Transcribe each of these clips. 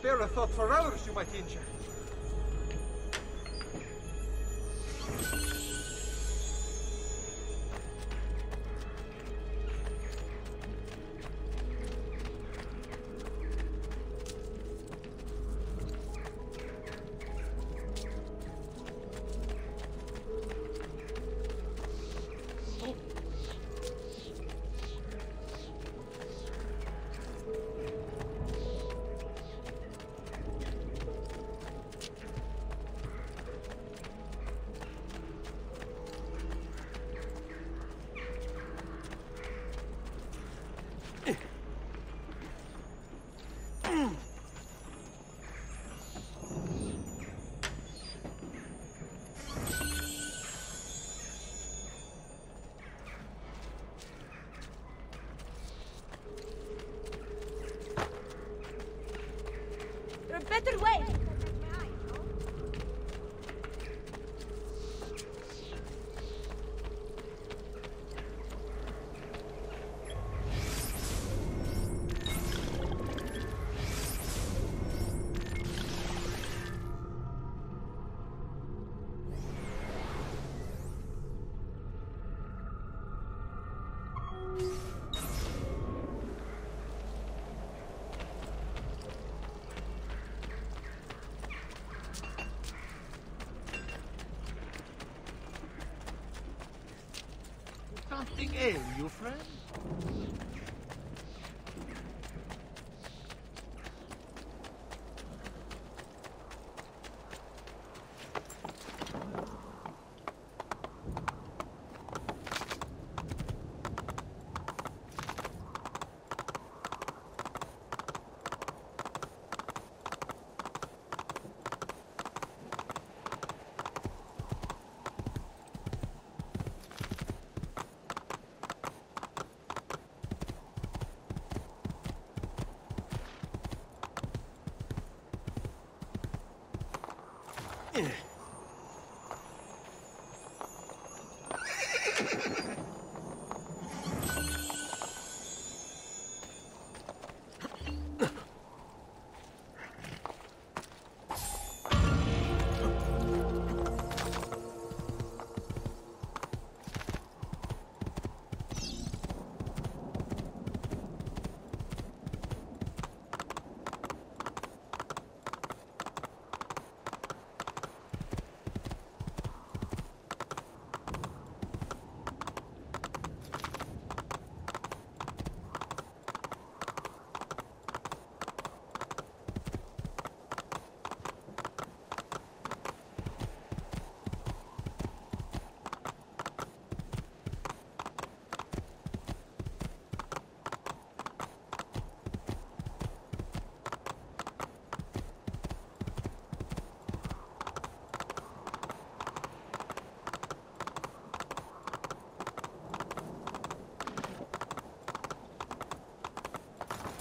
Spare a thought for others, you might injure. Better way! Something ail you, friend?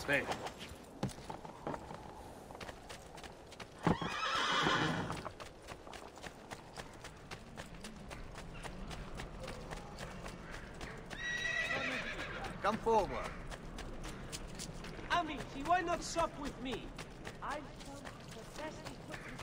Stay. Come forward. Amity, why not sup with me? I found the best equipment.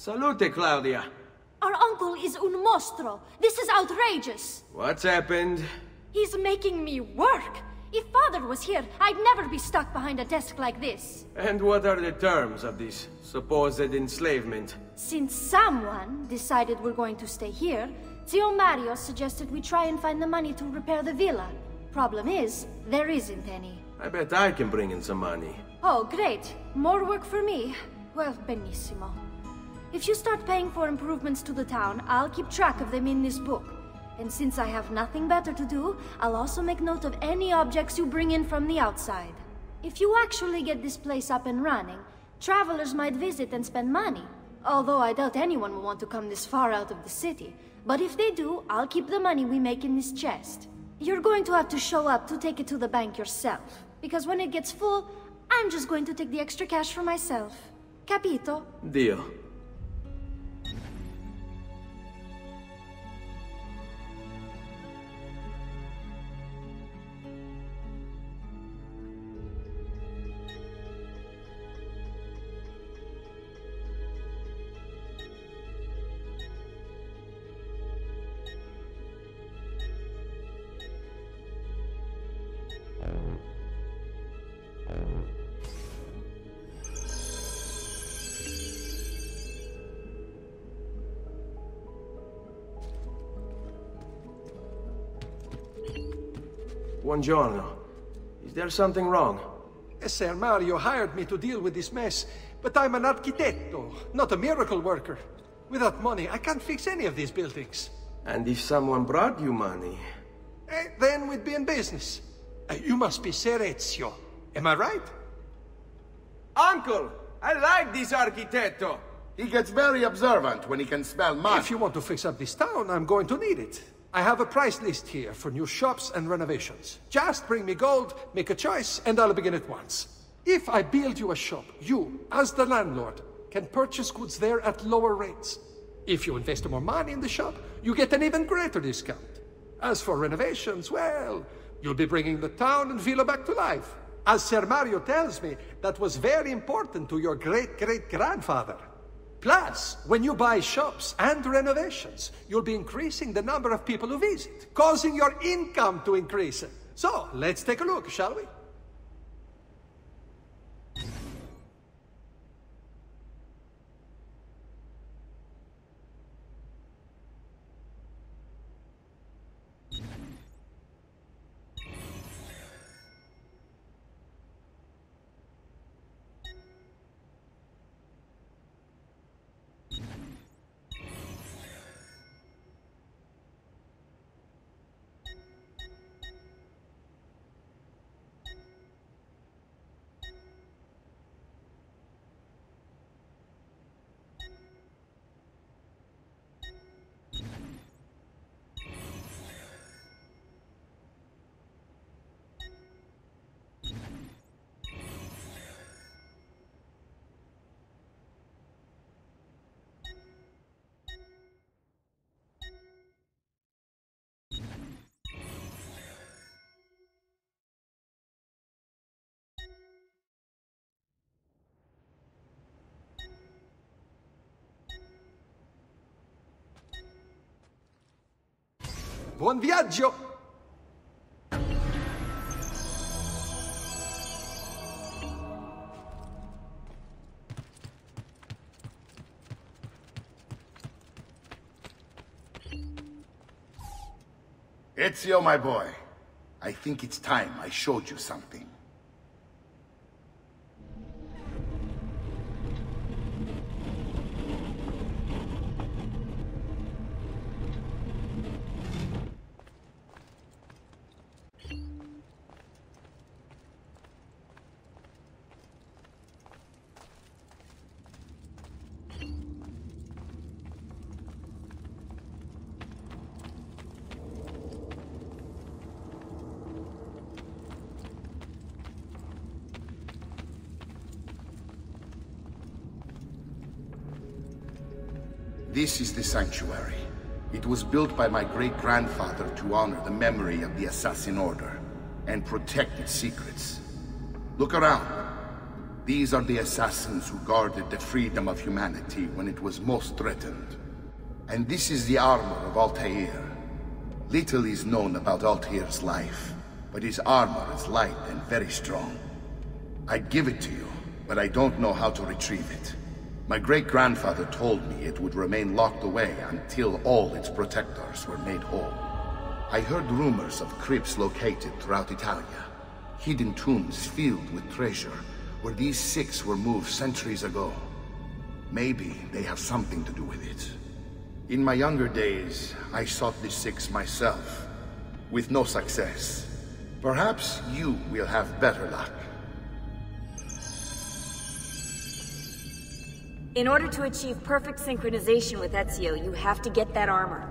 Salute, Claudia. Our uncle is un mostro. This is outrageous. What's happened? He's making me work. If father was here, I'd never be stuck behind a desk like this. And what are the terms of this supposed enslavement? Since someone decided we're going to stay here, Zio Mario suggested we try and find the money to repair the villa. Problem is, there isn't any. I bet I can bring in some money. Oh, great. More work for me. Well, benissimo. If you start paying for improvements to the town, I'll keep track of them in this book. And since I have nothing better to do, I'll also make note of any objects you bring in from the outside. If you actually get this place up and running, travelers might visit and spend money. Although I doubt anyone will want to come this far out of the city. But if they do, I'll keep the money we make in this chest. You're going to have to show up to take it to the bank yourself. Because when it gets full, I'm just going to take the extra cash for myself. Capito? Deal. Buongiorno. Is there something wrong? Ser Mario hired me to deal with this mess, but I'm an architetto, not a miracle worker. Without money, I can't fix any of these buildings. And if someone brought you money? Eh, then we'd be in business. Uh, you must be Ser Ezio. Am I right? Uncle! I like this architetto! He gets very observant when he can smell mud. If you want to fix up this town, I'm going to need it. I have a price list here for new shops and renovations. Just bring me gold, make a choice, and I'll begin at once. If I build you a shop, you, as the landlord, can purchase goods there at lower rates. If you invest more money in the shop, you get an even greater discount. As for renovations, well, you'll be bringing the town and villa back to life. As Ser Mario tells me, that was very important to your great-great-grandfather. Plus, when you buy shops and renovations, you'll be increasing the number of people who visit, causing your income to increase. So, let's take a look, shall we? Buon viaggio! Ezio, my boy. I think it's time I showed you something. This is the sanctuary. It was built by my great-grandfather to honor the memory of the Assassin Order and protect its secrets. Look around. These are the assassins who guarded the freedom of humanity when it was most threatened. And this is the armor of Altair. Little is known about Altair's life, but his armor is light and very strong. I'd give it to you, but I don't know how to retrieve it. My great-grandfather told me it would remain locked away until all its protectors were made whole. I heard rumors of crypts located throughout Italia, hidden tombs filled with treasure, where these six were moved centuries ago. Maybe they have something to do with it. In my younger days, I sought the six myself, with no success. Perhaps you will have better luck. In order to achieve perfect synchronization with Ezio, you have to get that armor.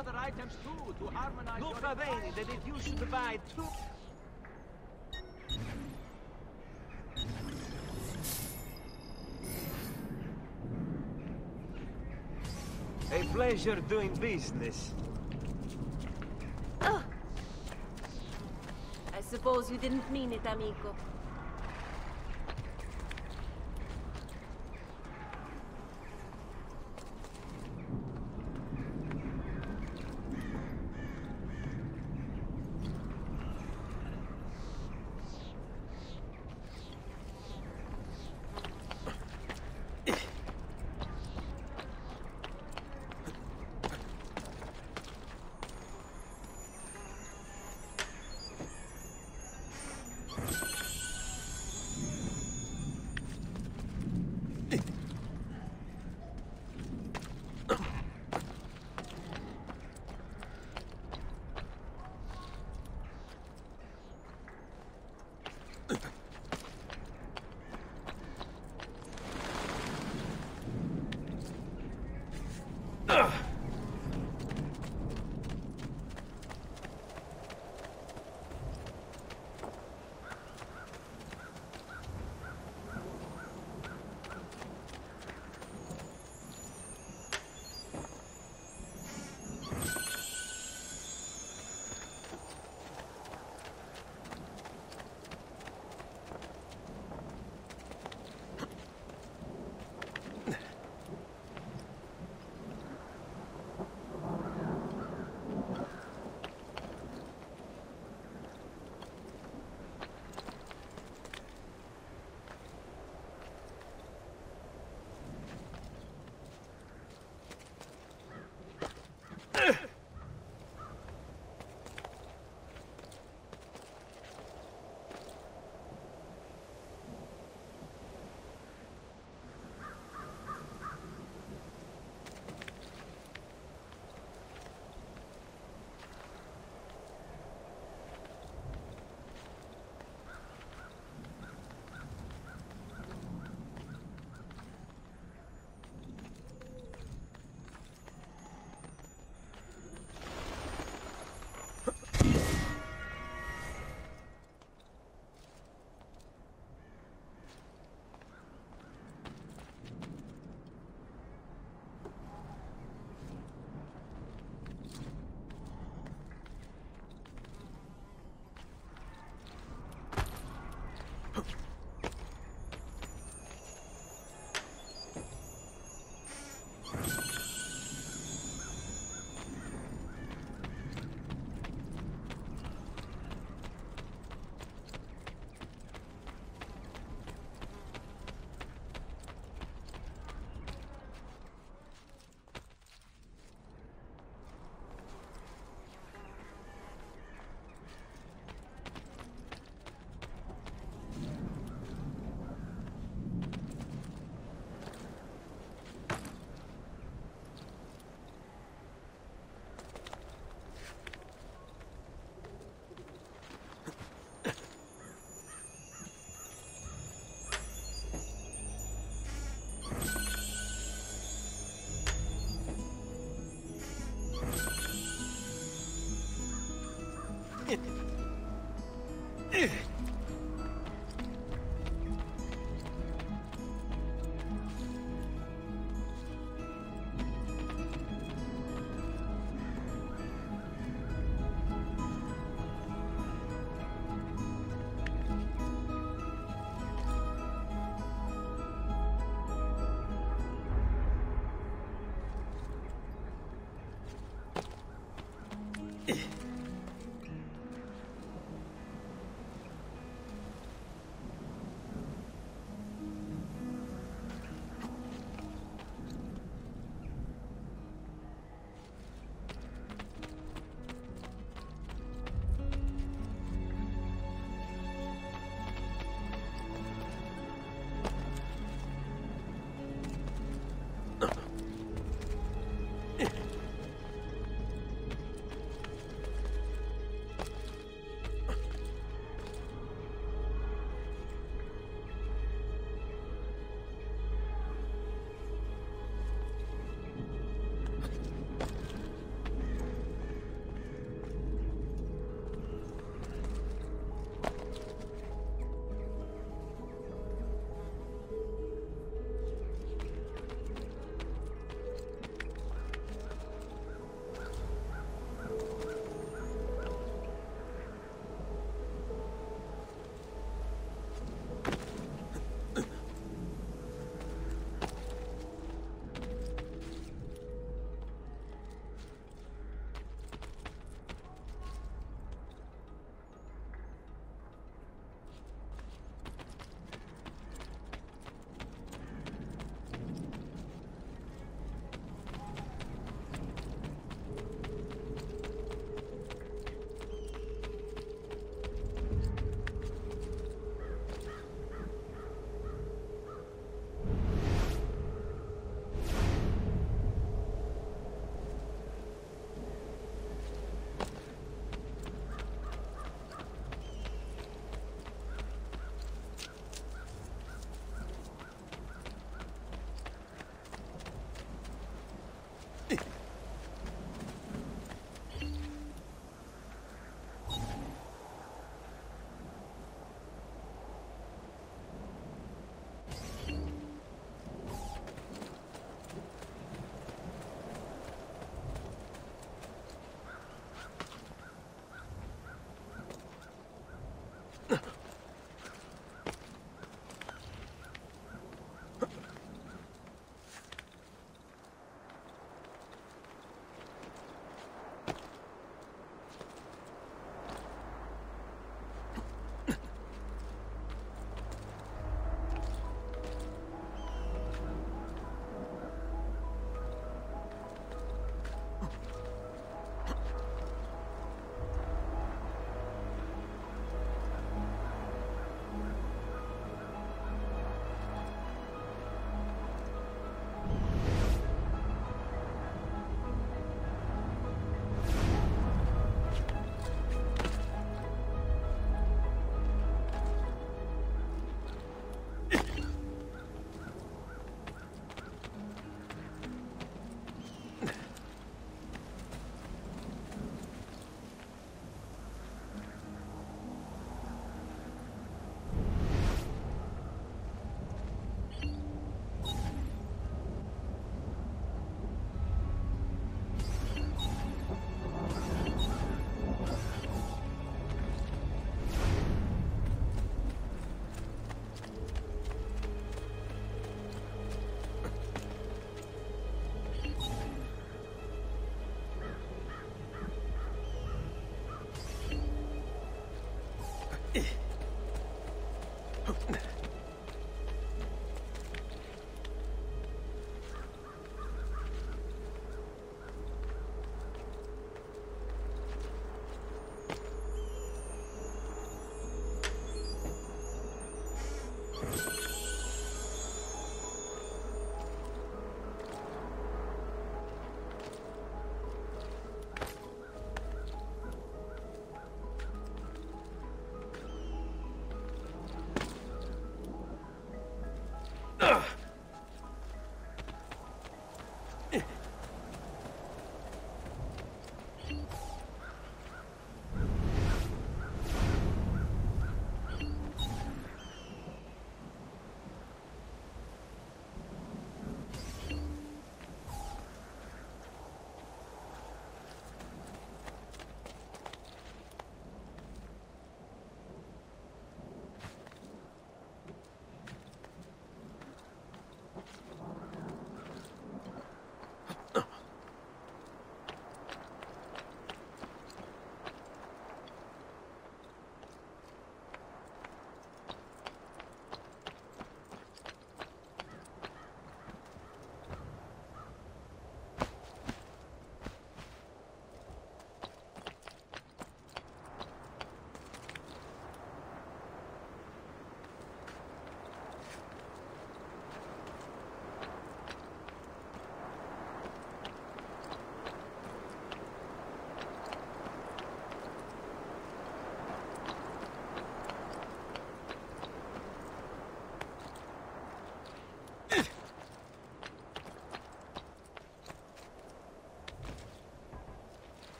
Seems too to harmonize Look, Aveni, that if you should divide two... A pleasure doing business. Oh. I suppose you didn't mean it, amico. Ugh.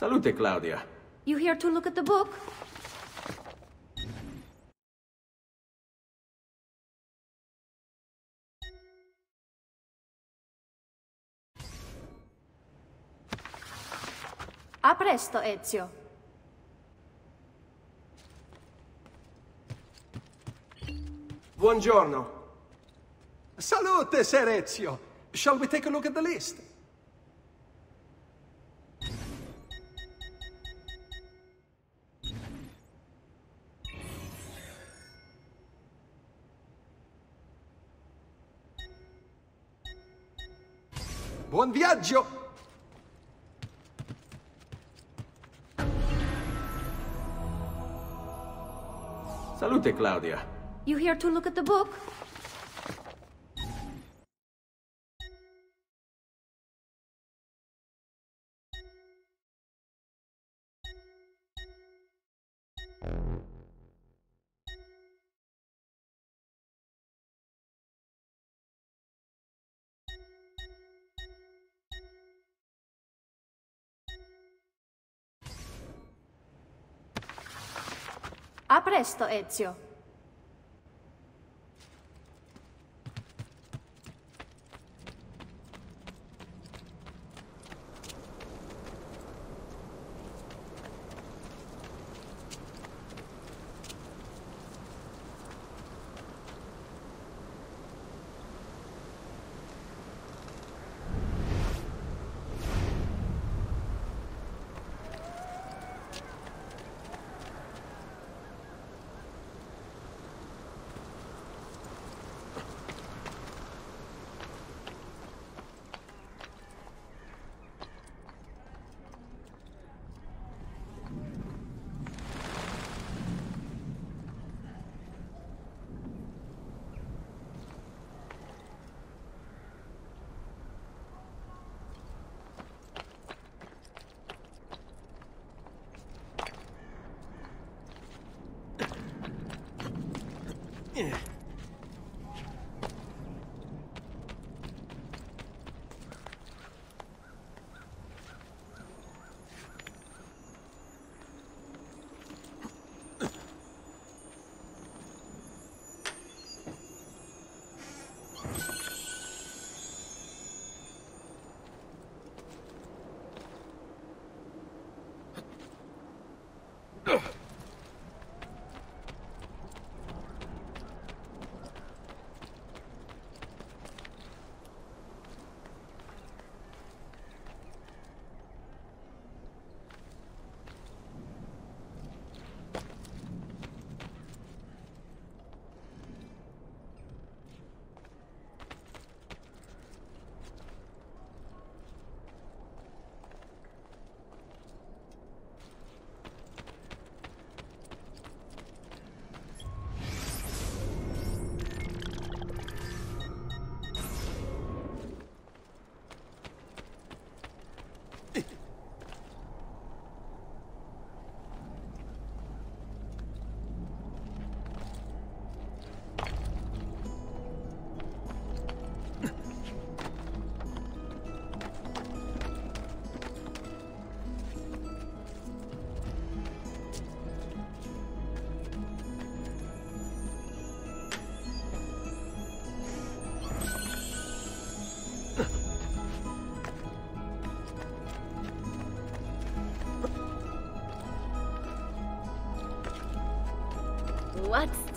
Salute, Claudia. You here to look at the book? A presto, Ezio. Buongiorno. Salute, Ser Ezio. Shall we take a look at the list? Buon viaggio! Salute, Claudia. You here to look at the book? A presto, Ezio.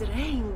Strength!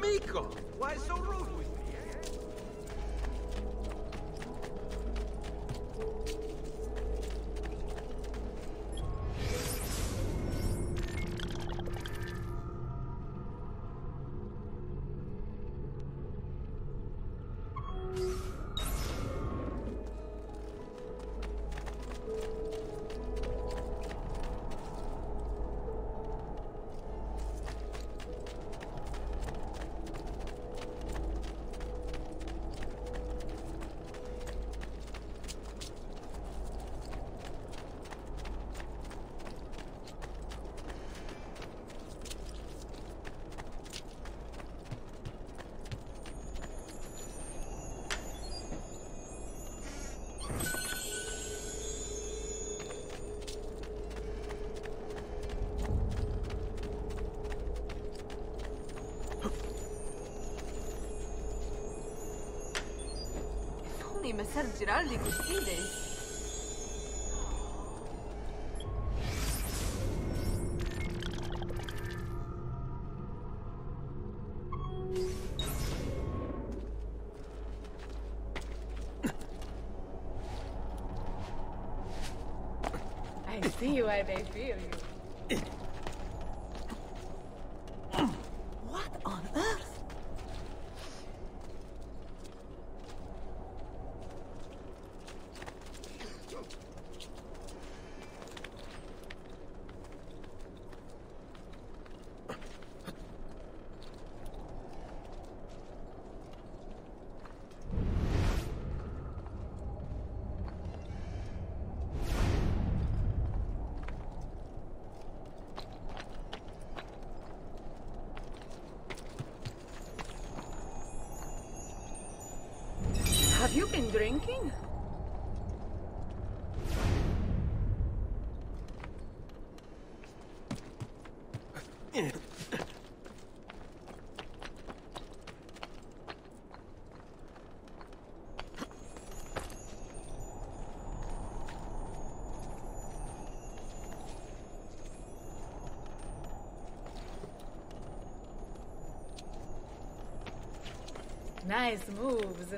Amico, why so Messer Giraldi Custides. I see why they fear you. Have you been drinking? Nice moves.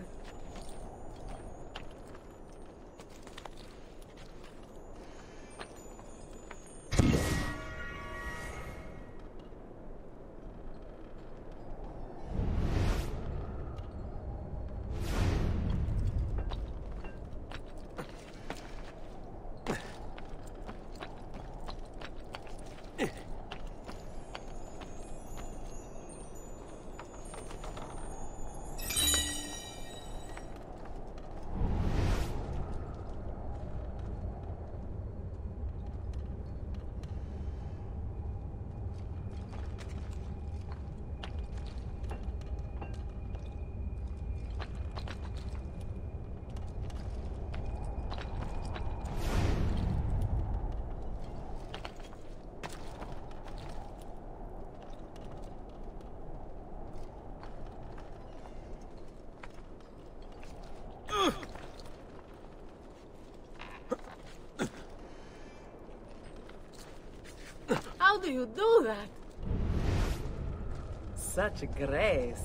You do that? Such a grace.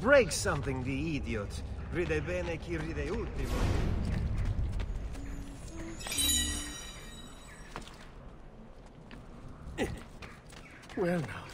Break something, the idiot. Ride bene chi ride ultimo. Well now,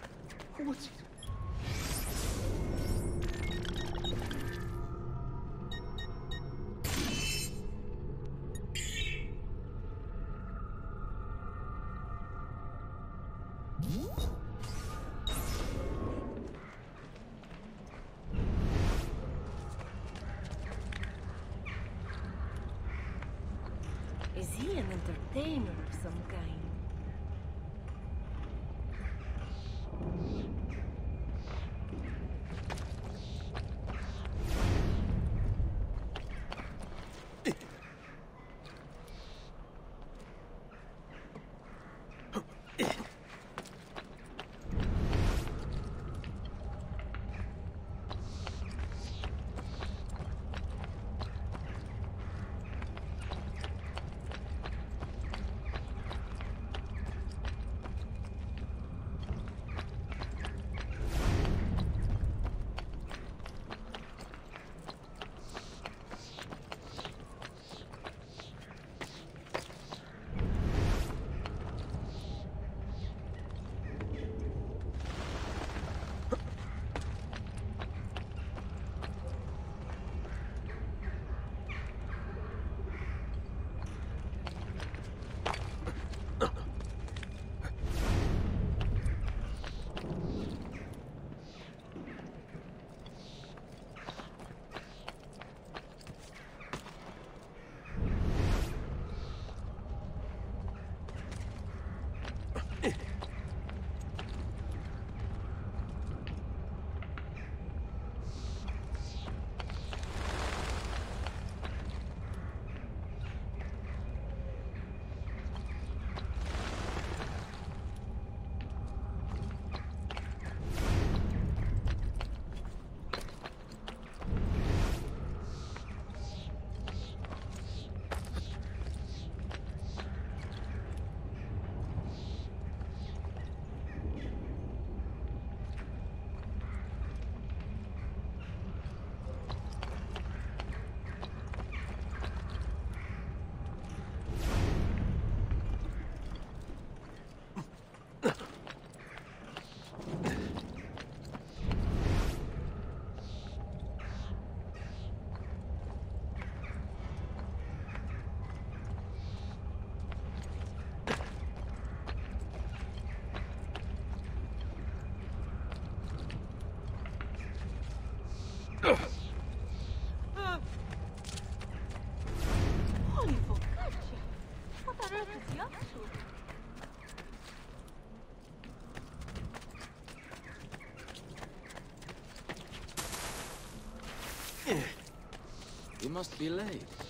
must be late.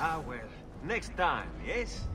Ah, well. Next time, yes?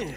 Hey,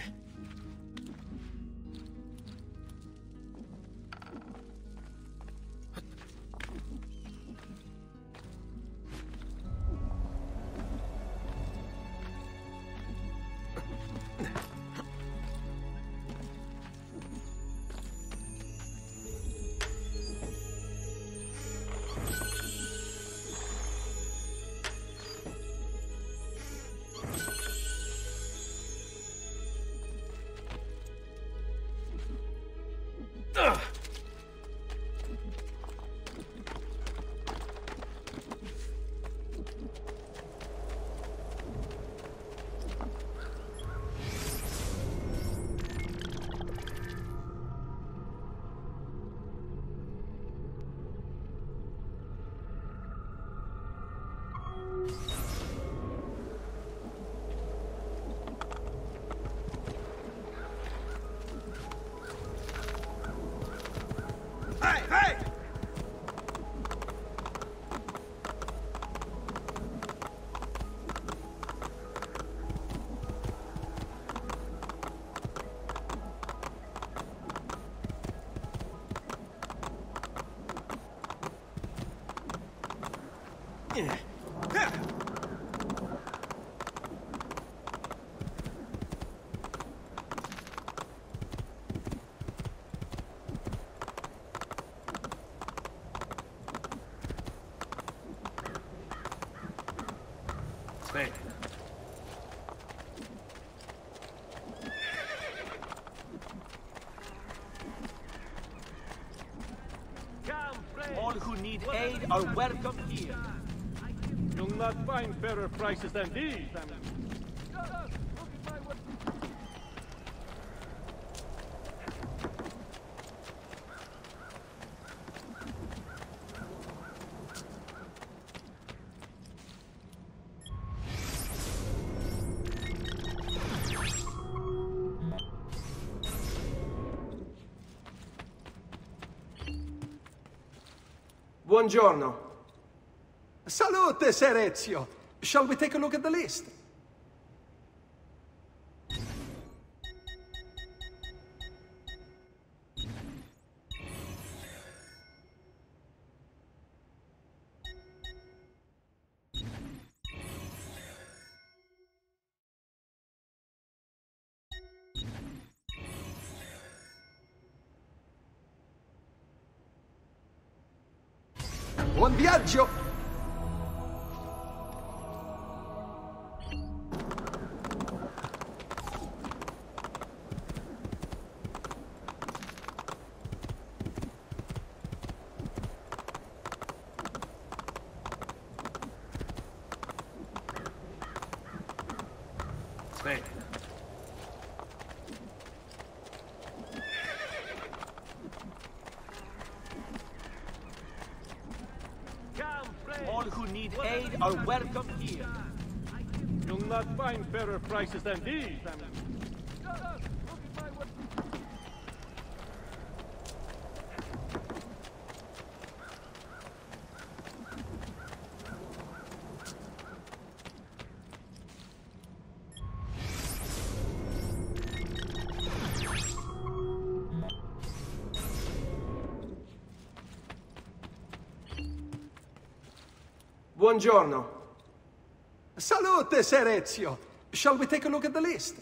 are welcome here. You'll not find fairer prices than these. Buongiorno. Salute, Ser Ezio. Shall we take a look at the list? Are welcome here. You'll not find fairer prices than these. Buongiorno. Salute, Ser Ezio. Shall we take a look at the list?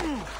Mm.